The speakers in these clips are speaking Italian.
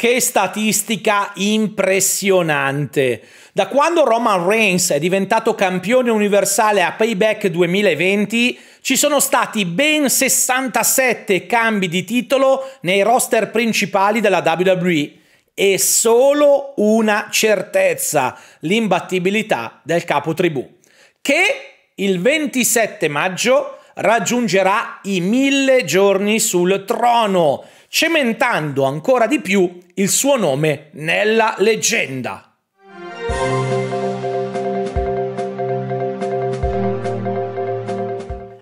Che statistica impressionante! Da quando Roman Reigns è diventato campione universale a Payback 2020, ci sono stati ben 67 cambi di titolo nei roster principali della WWE e. Solo una certezza, l'imbattibilità del capo tribù, che il 27 maggio raggiungerà i mille giorni sul trono cementando ancora di più il suo nome nella leggenda.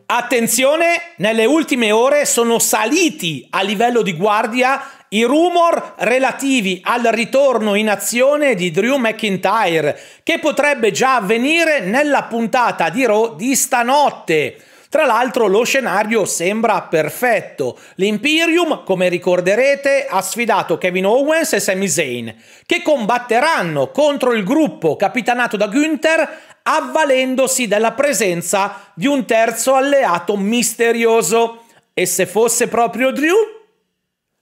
Attenzione, nelle ultime ore sono saliti a livello di guardia i rumor relativi al ritorno in azione di Drew McIntyre, che potrebbe già avvenire nella puntata di Raw di stanotte. Tra l'altro lo scenario sembra perfetto. L'Imperium, come ricorderete, ha sfidato Kevin Owens e Sami Zayn, che combatteranno contro il gruppo capitanato da Günther avvalendosi della presenza di un terzo alleato misterioso. E se fosse proprio Drew?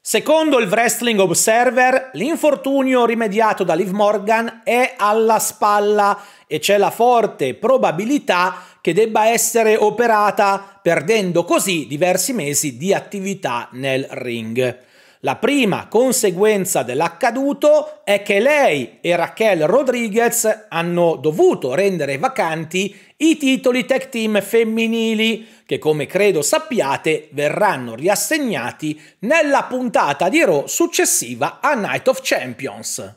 Secondo il Wrestling Observer, l'infortunio rimediato da Liv Morgan è alla spalla e c'è la forte probabilità che debba essere operata, perdendo così diversi mesi di attività nel ring. La prima conseguenza dell'accaduto è che lei e Raquel Rodriguez hanno dovuto rendere vacanti i titoli tech team femminili, che come credo sappiate verranno riassegnati nella puntata di Raw successiva a Night of Champions.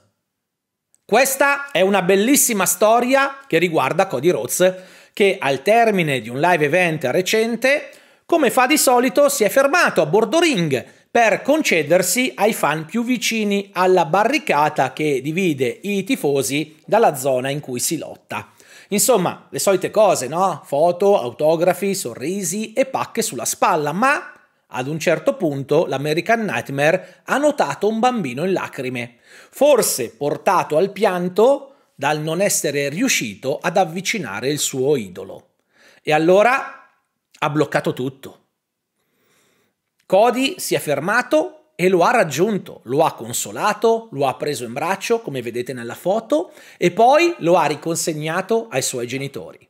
Questa è una bellissima storia che riguarda Cody Rhodes che al termine di un live event recente, come fa di solito, si è fermato a bordo ring per concedersi ai fan più vicini alla barricata che divide i tifosi dalla zona in cui si lotta. Insomma, le solite cose, no? Foto, autografi, sorrisi e pacche sulla spalla, ma ad un certo punto l'American Nightmare ha notato un bambino in lacrime, forse portato al pianto dal non essere riuscito ad avvicinare il suo idolo. E allora ha bloccato tutto. Cody si è fermato e lo ha raggiunto, lo ha consolato, lo ha preso in braccio, come vedete nella foto, e poi lo ha riconsegnato ai suoi genitori.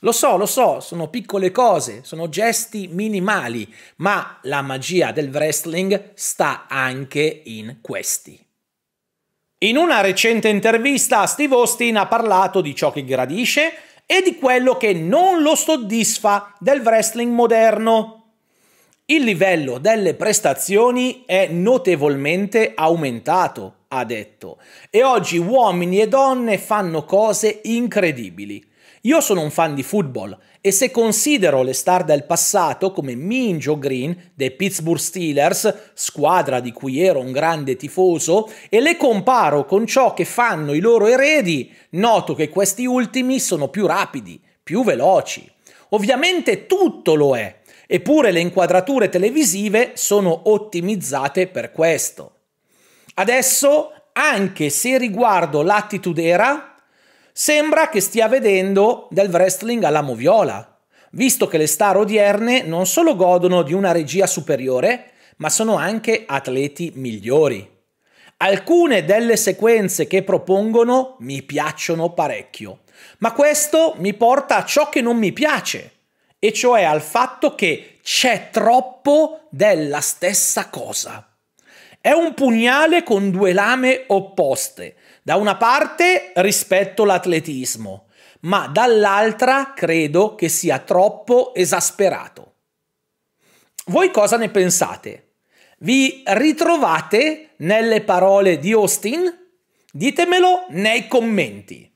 Lo so, lo so, sono piccole cose, sono gesti minimali, ma la magia del wrestling sta anche in questi. In una recente intervista Steve Austin ha parlato di ciò che gradisce e di quello che non lo soddisfa del wrestling moderno. Il livello delle prestazioni è notevolmente aumentato, ha detto, e oggi uomini e donne fanno cose incredibili. Io sono un fan di football e se considero le star del passato come Mean Joe Green dei Pittsburgh Steelers, squadra di cui ero un grande tifoso, e le comparo con ciò che fanno i loro eredi, noto che questi ultimi sono più rapidi, più veloci. Ovviamente tutto lo è, eppure le inquadrature televisive sono ottimizzate per questo. Adesso, anche se riguardo l'attitude era, Sembra che stia vedendo del wrestling alla moviola, visto che le star odierne non solo godono di una regia superiore, ma sono anche atleti migliori. Alcune delle sequenze che propongono mi piacciono parecchio, ma questo mi porta a ciò che non mi piace, e cioè al fatto che c'è troppo della stessa cosa. È un pugnale con due lame opposte, da una parte rispetto l'atletismo, ma dall'altra credo che sia troppo esasperato. Voi cosa ne pensate? Vi ritrovate nelle parole di Austin? Ditemelo nei commenti.